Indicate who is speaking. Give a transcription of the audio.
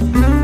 Speaker 1: Bye.